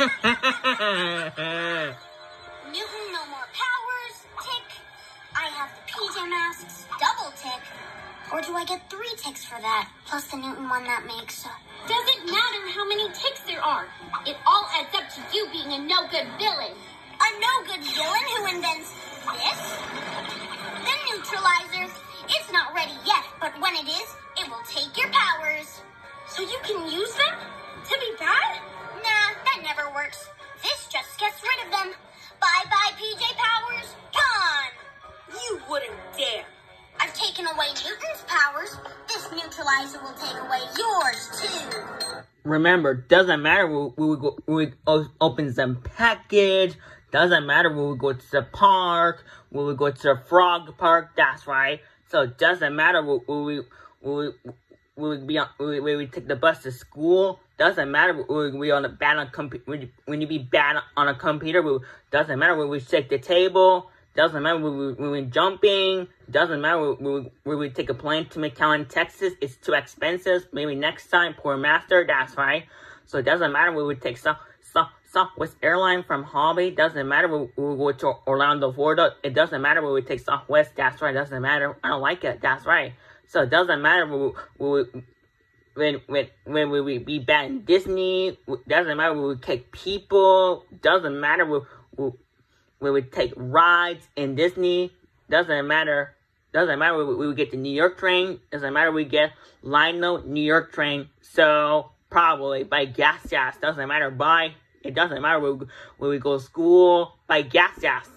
Newton, no more powers. Tick. I have the PJ masks. Double tick. Or do I get three ticks for that? Plus the Newton one that makes. Uh... Doesn't matter how many ticks there are. It all adds up to you being a no-good villain. A no-good villain who invents this? The neutralizer. It's not ready yet, but when it is, it will take your powers. So you can use them? To be bad? Never works. This just gets rid of them. Bye-bye, PJ Powers. Gone. You wouldn't dare. I've taken away Newton's powers. This neutralizer will take away yours, too. Remember, doesn't matter when we, go, we open some package. Doesn't matter when we go to the park. When we go to the frog park. That's right. So it doesn't matter when we, we, we, be on, when we take the bus to school. Doesn't matter we on a bad on computer. When you be bad on a computer. Doesn't matter we shake the table. Doesn't matter we, when we're jumping. Doesn't matter we, when we take a plane to McAllen, Texas. It's too expensive. Maybe next time, poor master. That's right. So it doesn't matter We would take some, some, Southwest airline from Hobby. Doesn't matter when we go to Orlando, Florida. It doesn't matter we take Southwest. That's right. Doesn't matter. I don't like it. That's right. So it doesn't matter when we, when when we, we be bad in Disney, doesn't matter when we take people, doesn't matter when, when we take rides in Disney. Doesn't matter. Doesn't matter when we get the New York train. Doesn't matter we get Lino New York train. So probably by gas gas. Doesn't matter by. It doesn't matter we, when we go to school by gas gas.